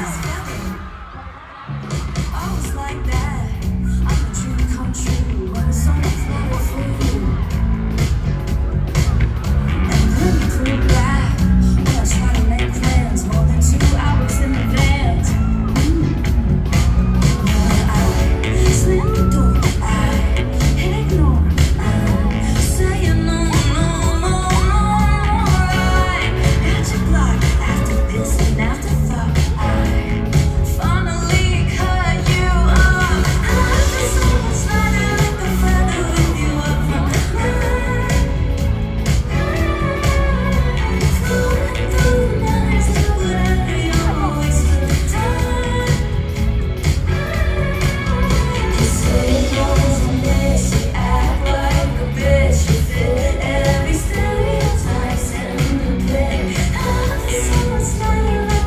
is Cause now you